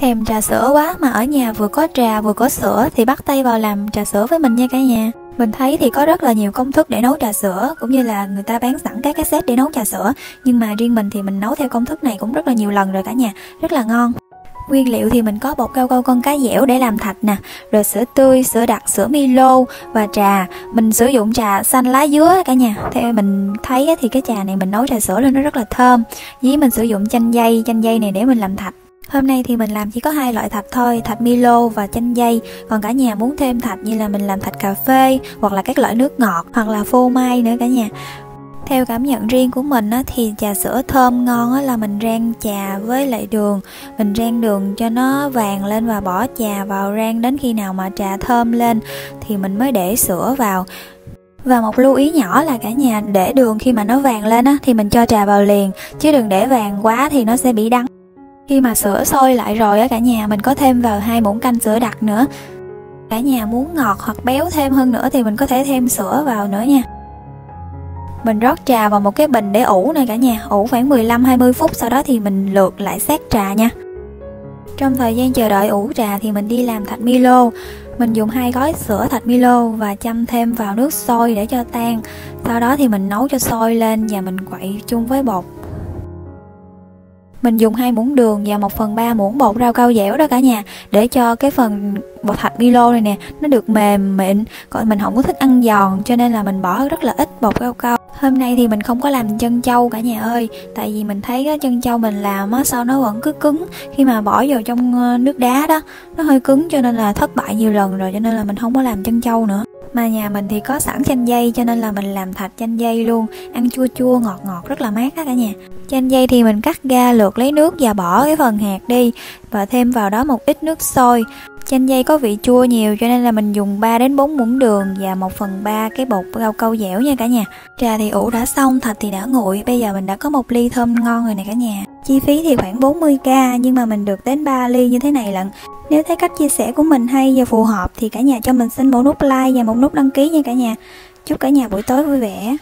Thèm trà sữa quá mà ở nhà vừa có trà vừa có sữa thì bắt tay vào làm trà sữa với mình nha cả nhà. Mình thấy thì có rất là nhiều công thức để nấu trà sữa cũng như là người ta bán sẵn các cái set để nấu trà sữa nhưng mà riêng mình thì mình nấu theo công thức này cũng rất là nhiều lần rồi cả nhà, rất là ngon. Nguyên liệu thì mình có bột cao cao con cá dẻo để làm thạch nè, rồi sữa tươi, sữa đặc, sữa Milo và trà. Mình sử dụng trà xanh lá dứa cả nhà. Theo mình thấy thì cái trà này mình nấu trà sữa lên nó rất là thơm. Với mình sử dụng chanh dây, chanh dây này để mình làm thạch. Hôm nay thì mình làm chỉ có hai loại thạch thôi, thạch Milo và chanh dây. Còn cả nhà muốn thêm thạch như là mình làm thạch cà phê hoặc là các loại nước ngọt hoặc là phô mai nữa cả nhà. Theo cảm nhận riêng của mình á, thì trà sữa thơm ngon á, là mình rang trà với lại đường Mình rang đường cho nó vàng lên và bỏ trà vào rang đến khi nào mà trà thơm lên Thì mình mới để sữa vào và một lưu ý nhỏ là cả nhà để đường khi mà nó vàng lên á thì mình cho trà vào liền chứ đừng để vàng quá thì nó sẽ bị đắng. Khi mà sữa sôi lại rồi á cả nhà mình có thêm vào hai muỗng canh sữa đặc nữa. Cả nhà muốn ngọt hoặc béo thêm hơn nữa thì mình có thể thêm sữa vào nữa nha. Mình rót trà vào một cái bình để ủ này cả nhà, ủ khoảng 15-20 phút sau đó thì mình lượt lại xét trà nha. Trong thời gian chờ đợi ủ trà thì mình đi làm thạch Milo. Mình dùng hai gói sữa thạch Milo và chăm thêm vào nước sôi để cho tan. Sau đó thì mình nấu cho sôi lên và mình quậy chung với bột mình dùng hai muỗng đường và 1 phần 3 muỗng bột rau cao dẻo đó cả nhà, để cho cái phần bột thạch Milo này nè, nó được mềm, mịn. Còn mình không có thích ăn giòn, cho nên là mình bỏ rất là ít bột rau cao hôm nay thì mình không có làm chân trâu cả nhà ơi, tại vì mình thấy cái chân trâu mình làm á, sao nó vẫn cứ cứng. Khi mà bỏ vào trong ờ, nước đá đó, nó hơi cứng cho nên là thất bại nhiều lần rồi, cho nên là mình không có làm chân trâu nữa. Mà nhà mình thì có sẵn chanh dây, cho nên là mình làm thạch chanh dây luôn. Ăn chua chua, ngọt ngọt, rất là mát đó cả nhà chanh dây thì mình cắt ra lượt lấy nước và bỏ cái phần hạt đi và thêm vào đó một ít nước sôi chanh dây có vị chua nhiều cho nên là mình dùng 3 đến 4 muỗng đường và 1 phần 3 cái bột rau câu dẻo nha cả nhà. Trà thì ủ đã xong, thạch thì đã nguội, bây giờ mình đã có một ly thơm ngon rồi nè cả nhà. Chi phí thì khoảng 40k nhưng mà mình được đến 3 ly như thế này lận. Nếu thấy cách chia sẻ của mình hay và phù hợp thì cả nhà cho mình xin một nút like và một nút đăng ký nha cả nhà. Chúc cả nhà buổi tối vui vẻ.